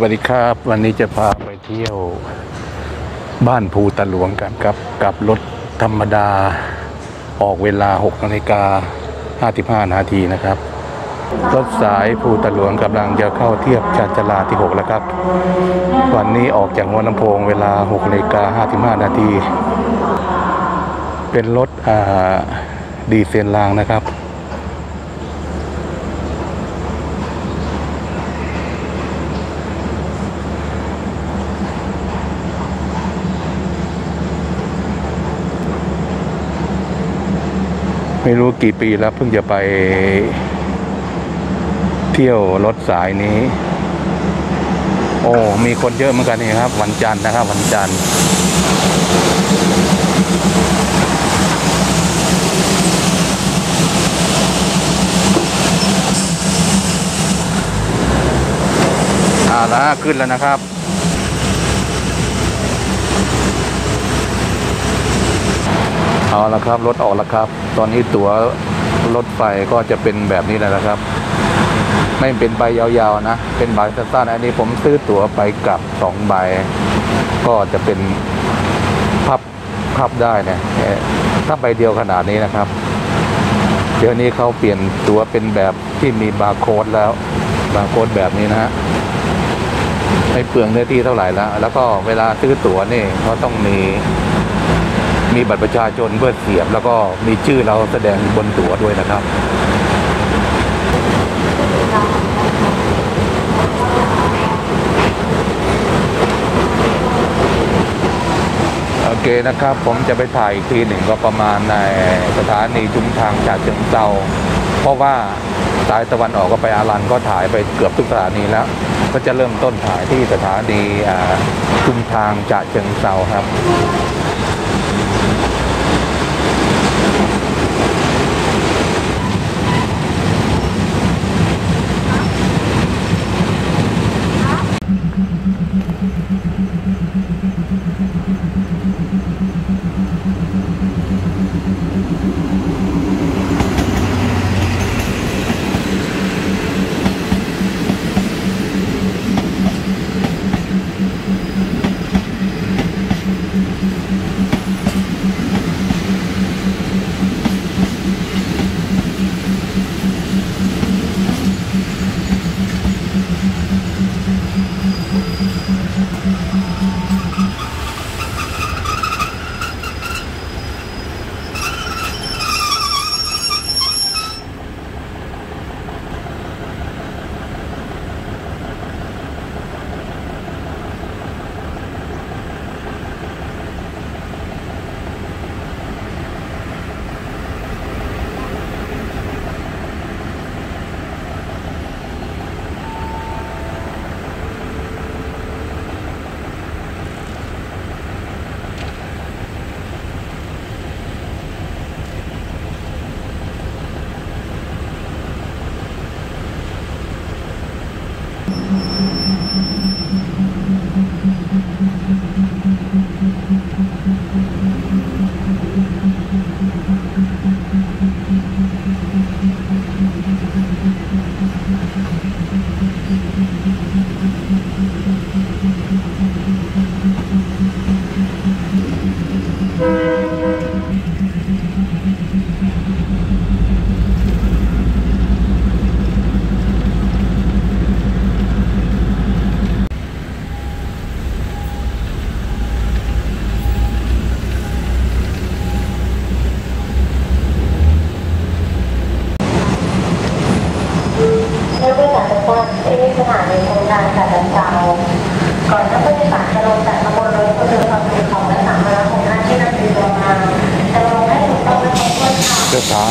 สวัสดีครับ วันนี้จะพาไปเที่ยวบ้านภูตะหลวงกันครับกับรถธรรมดาออกเวลา6นาฬิกา55นาทีนะครับ รถสายภูตะหลวงกำลังจะเข้าเทียบชานชาลาที่ 6 แล้วครับ วันนี้ออกจากหัวลำโพงเวลา6นาฬิกา55นาที เป็นรถดีเซลรางนะครับ ไม่รู้กี่ปีแล้วเพิ่งจะไปเที่ยวรถสายนี้ โอ้มีคนเยอะเหมือนกันนี่ครับ วันจันทร์นะครับ วันจันทร์อ่าแล้วขึ้นแล้วนะครับ เอาละครับรถออกแล้วครับ ตอนนี้ตั๋วรถไฟก็จะเป็นแบบนี้แล้วนะครับ ไม่เป็นใบยาวๆนะ เป็นใบสั้นๆอันนี้ผมซื้อตั๋วไปกลับสองใบ ก็จะเป็นพับพับได้เนี่ยถ้าใบเดียวขนาดนี้นะครับ เดี๋ยวนี้เขาเปลี่ยนตั๋วเป็นแบบที่มีบาร์โค้ดแล้วบาร์โค้ดแบบนี้นะฮะไม่เปลืองเนื้อที่เท่าไหร่แล้วแล้วก็เวลาซื้อตั๋วนี่เขาต้องมี มีบัตรประชาชนเพื่อเสียบ แล้วก็มีชื่อเราแสดงบนตั๋วด้วยนะครับโอเคนะครับ ผมจะไปถ่ายอีกทีหนึ่งก็ประมาณในสถานีชุมทางจากเชิงเซาเพราะว่าสายตะวันออกก็ไปอารันก็ถ่ายไปเกือบทุกสถานีแล้ว ก็จะเริ่มต้นถ่ายที่สถานีชุมทางจากเชิงเซาครับ you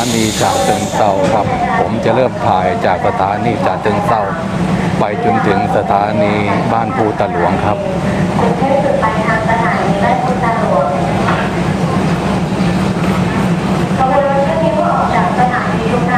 านีจาเชิงเซาครับ ผมจะเริ่มถ่ายจากสถานีจาเชิงเซาไปจนถึงสถานีบ้านภูตะหลวงครับถึงที่สุดปทางสถานีบ้านพุทธหลวงขบวนรถที่นี้เมื่อออกจากสถานีทุกท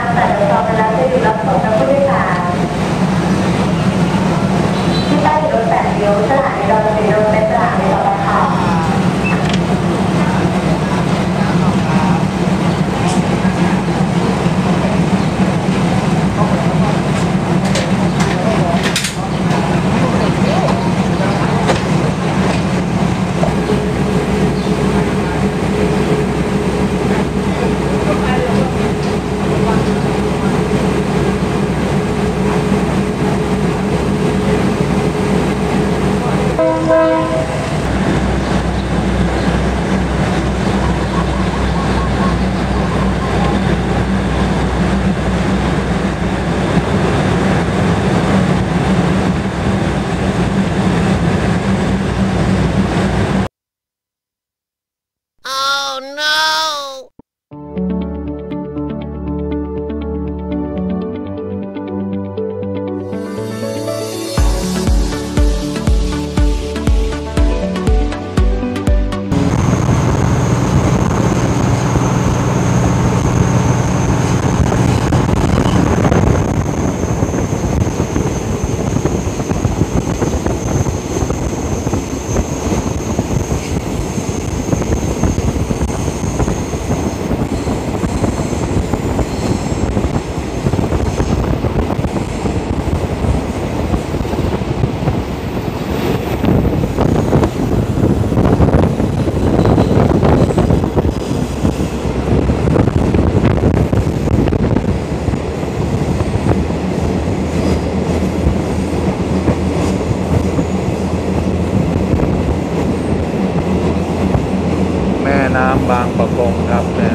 น้ำบางประกงครับนะ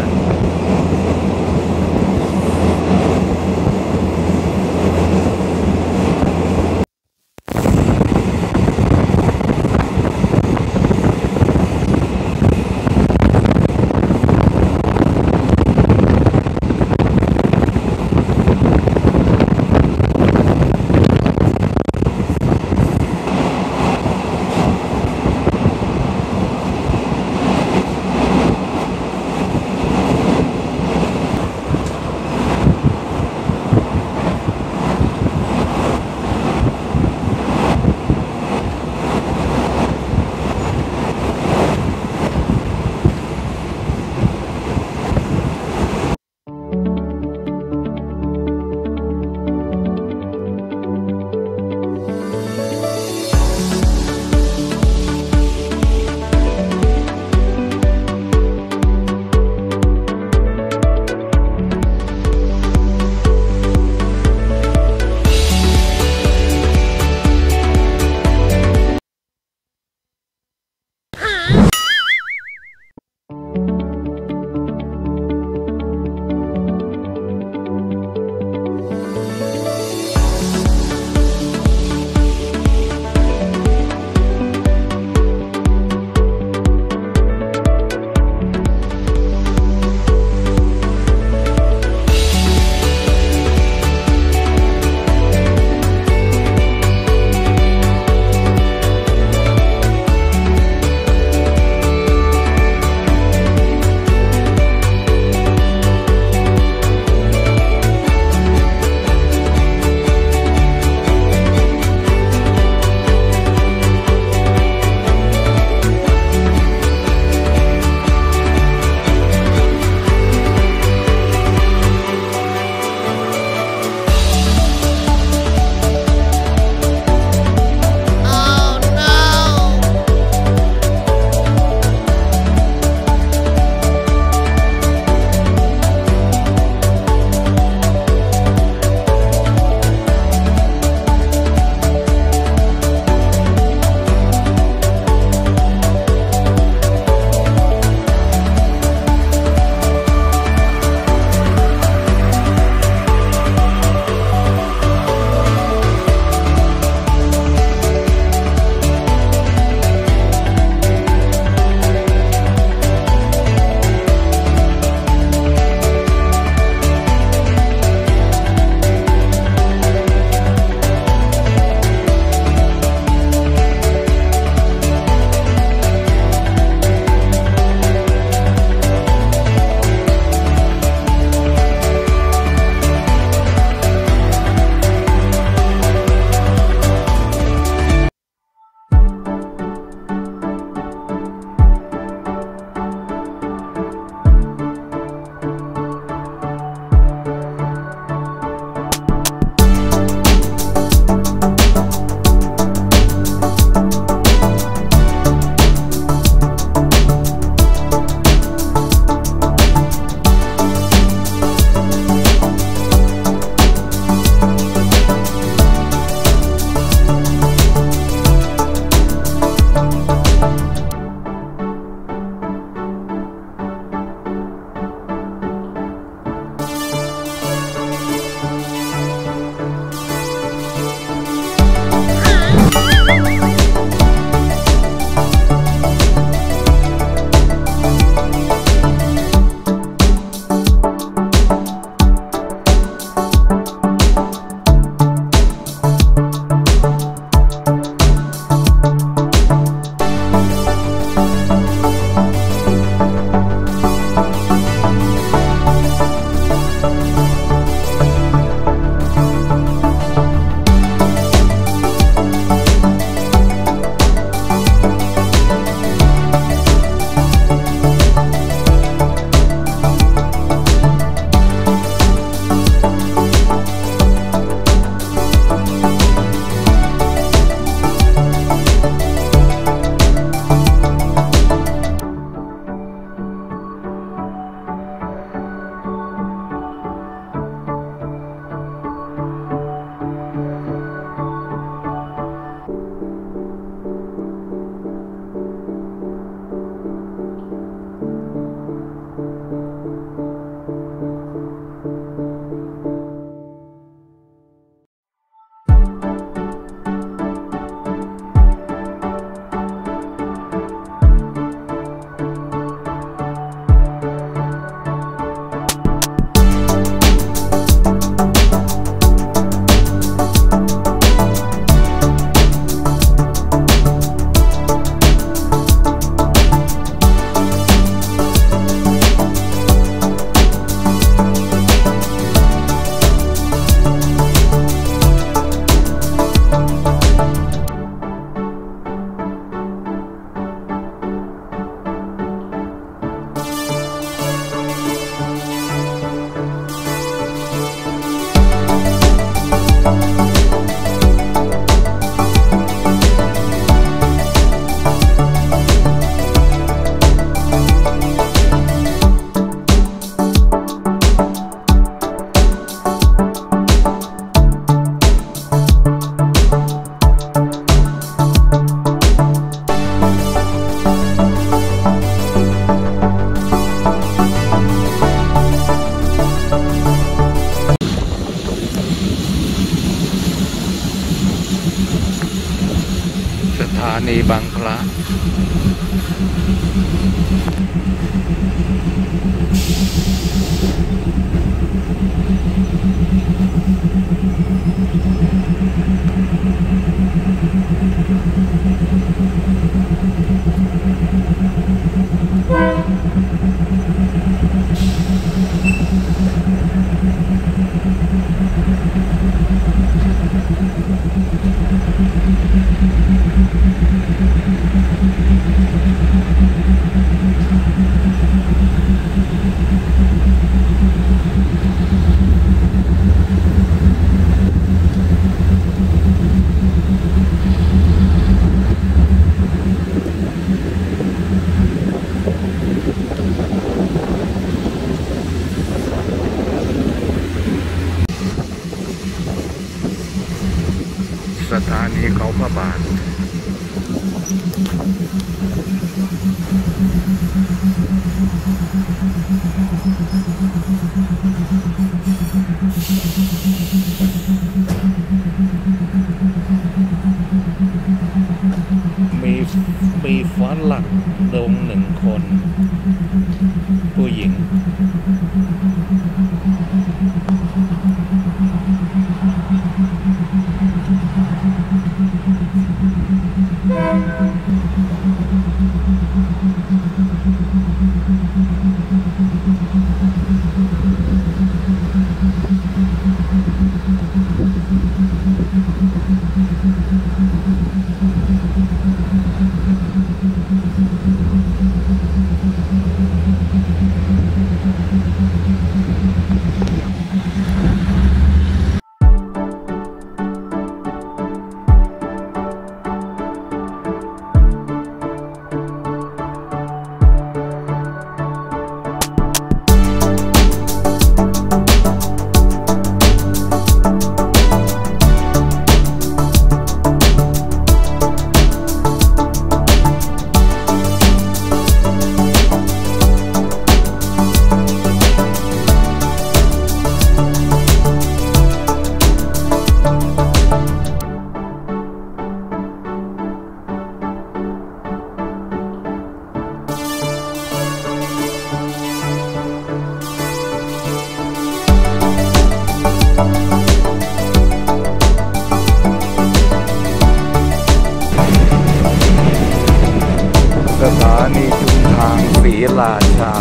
สถานีชุมทางศรีราชา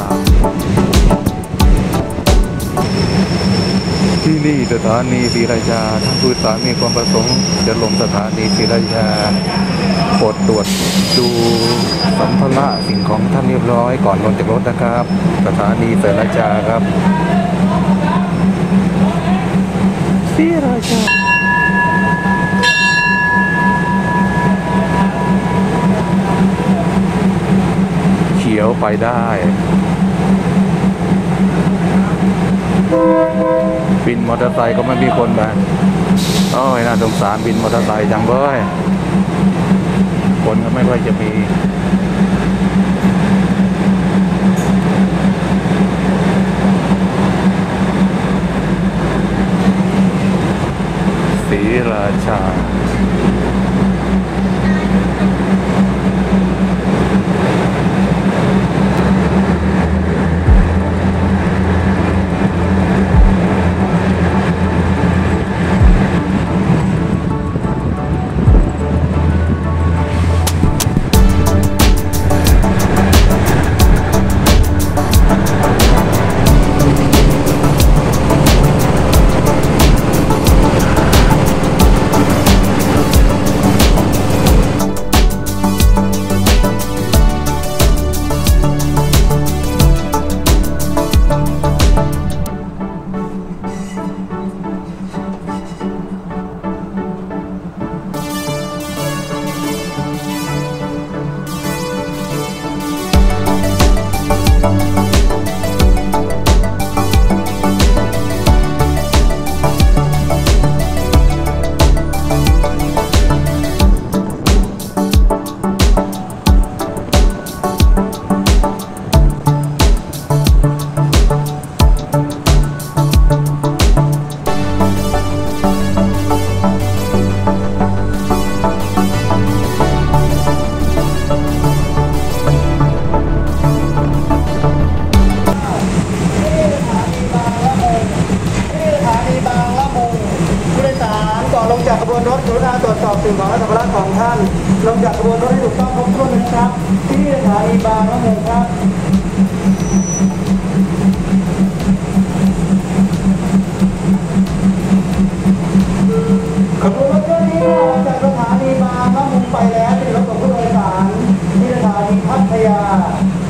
ที่นี่สถานีศรีราชาท่านผู้สามีความประสงค์จะลงสถานีศรีราชาโปรดตรวจดูสัมภาระสิ่งของท่านเรียบร้อยก่อนลงจากรถนะครับ สถานีศรีราชาครับศรีราชา ยวไปได้ บินมอเตอร์ไซค์ก็ไม่มีคนมาโอ้ยน่าสงสารบินมอเตอร์ไซค์จังเบ้ยคนก็ไม่ค่อยจะมีศรีราชา สิ่งของและสัมภาระของท่านลงจากขบวนรถให้ถูกต้องครบถ้วนนะครับ ที่สถานีบางมะมุงครับขบวนรถเที่ยวนี้ออกจากสถานีบางมะมุงไปแล้วที่รถของผู้โดยสารที่สถานีพัทยา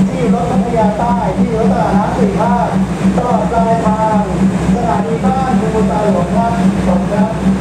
ที่รถพัทยาใต้ที่รถตลาดน้ำสี่ภาคตลอดปลายทางสถานีบ้านภูมิตาหลวงครับขอบคุณครับ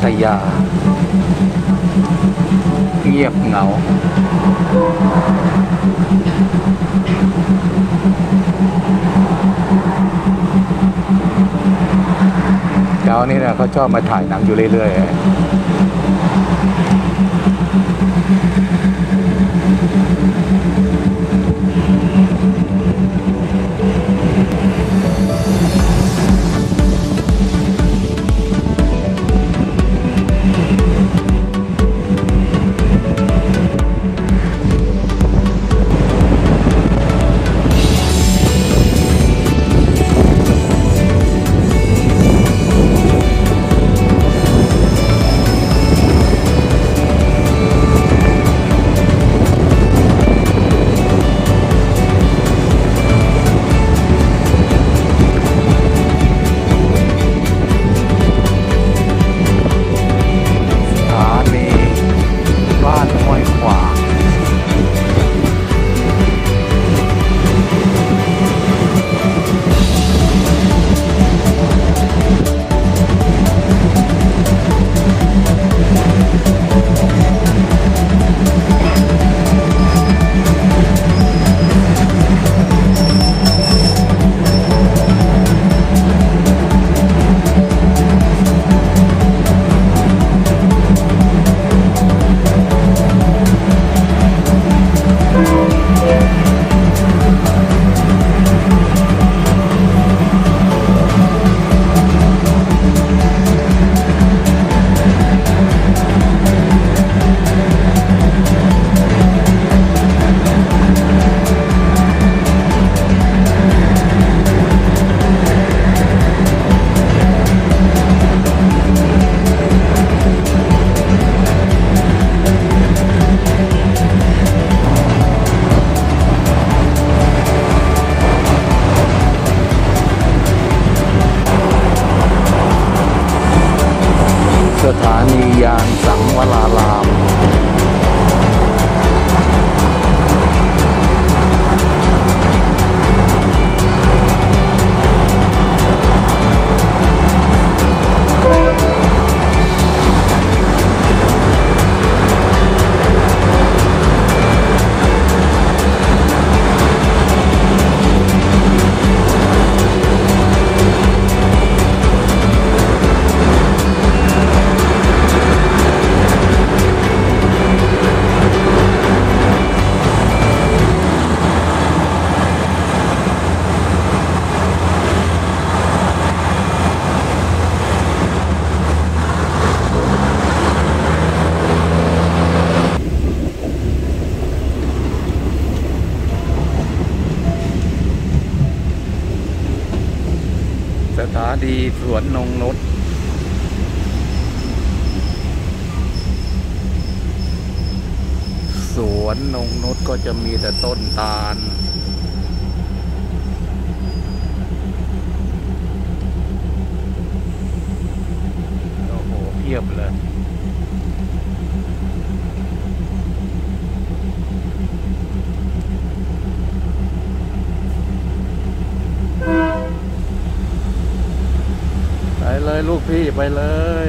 พัทยา เงียบเหงา เจ้านี่นะเขาชอบมาถ่ายหนังอยู่เรื่อยๆ จะมีแต่ต้นตาล โอ้โหเพียบเลยไปเลยลูกพี่ไปเลย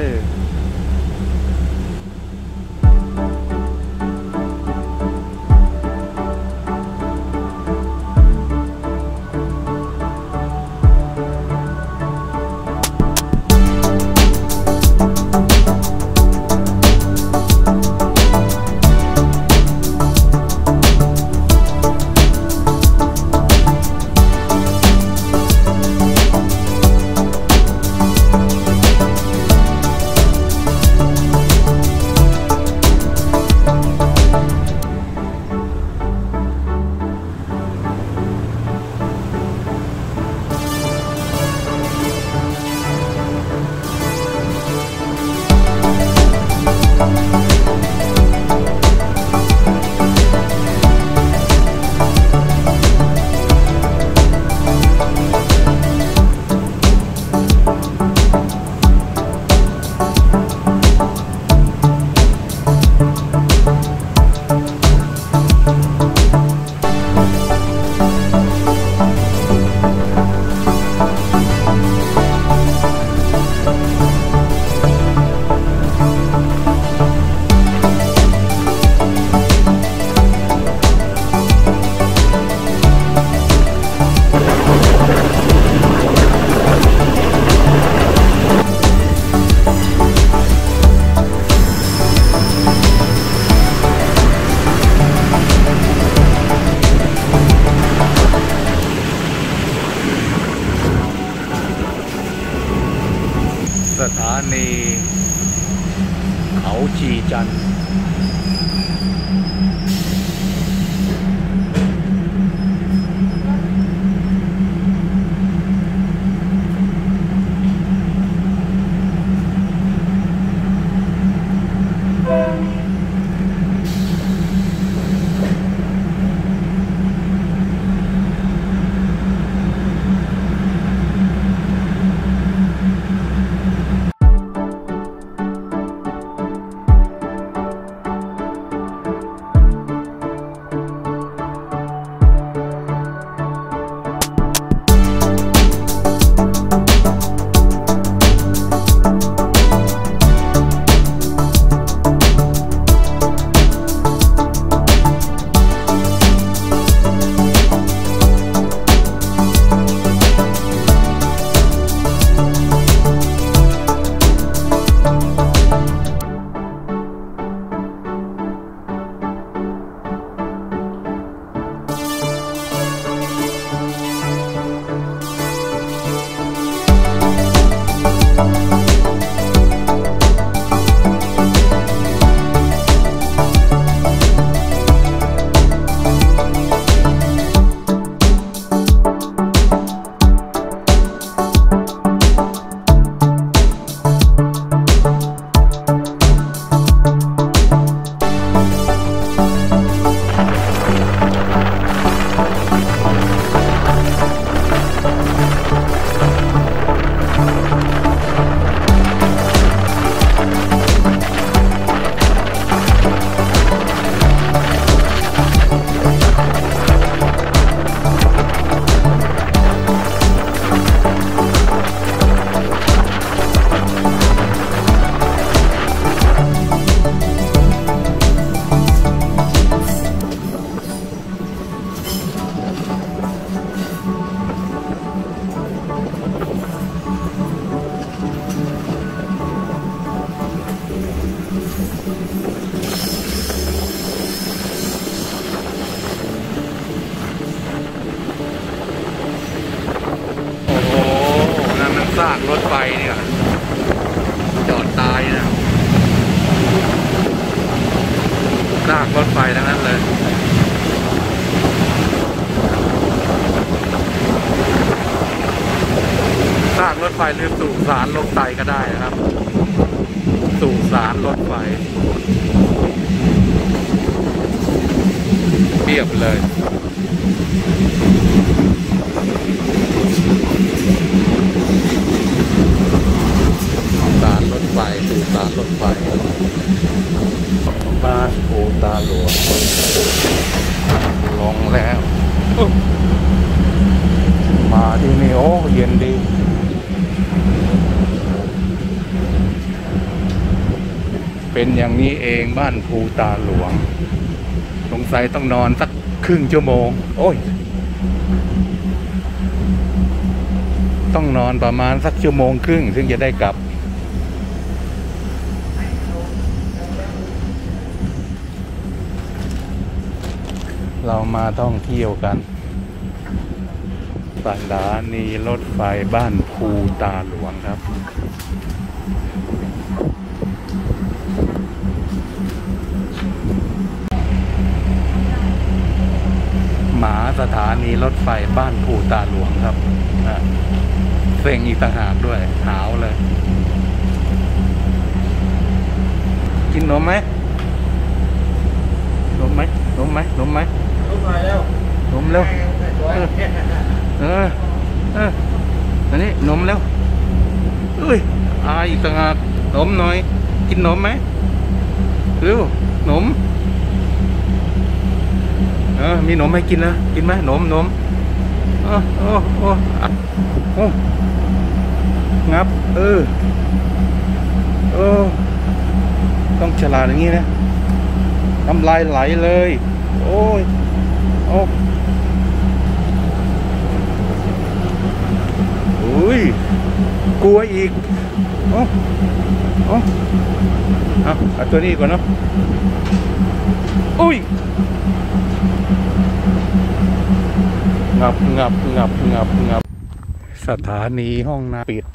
สารรถไฟเรียบเลยสารรถไฟสู่สารรถไฟบ้านโอตาหลวงลงแล้ว มาที่นี่โอ้เย็นดี เป็นอย่างนี้เองบ้านภูตาหลวง สงสัยต้องนอนสักครึ่งชั่วโมง โอ้ย ต้องนอนประมาณสักชั่วโมงครึ่งถึงจะได้กลับ เรามาท่องเที่ยวกันสถานีรถไฟบ้านภูตาหลวงครับ สถานีรถไฟบ้านภูตาหลวงครับอะเซ็งอีกต่างหากด้วย หาวเลย กินนมไหมนมไหมนมไหมนมไหมลุกมาแล้วนมเร็วเออเอออันนี้นมแล้วอุ้ยอายอีกต่างหากนมหน่อย กินนมไหมเร็วนมเอมีหนมให้กินนะ กินไหมหนมหนมโอ้โอ้โอ้อะโอ้งับ เออเออต้องฉลาดอย่างนี้นะน้ำลายไหลเลย โอ้ยโอ้อุ้ยกลัวอีกโอ้โอ้เอาเอาตัวนี้ก่อนเนาะอุ้ย งับงับงับงับงับสถานีห้องน้ำปิด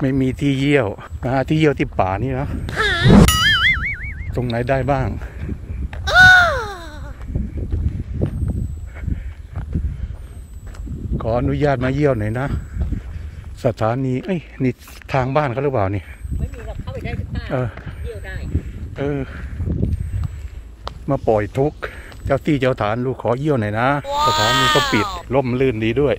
ไม่มีที่เยี่ยวหาที่เยี่ยวที่ป่านี่นะตรงไหนได้บ้างขออนุญาตมาเยี่ยวหน่อยนะสถานีเอ้ยนี่ทางบ้านเขาหรือเปล่านี่ไม่มีหรอกเข้าไปได้ทุกบ้านเออเที่ยวได้ เออ มาปล่อยทุกข์ เจ้าที่เจ้าฐานลูกขอเยี่ยวหน่อยนะสถานีก็ปิดล่มลื่นดีด้วย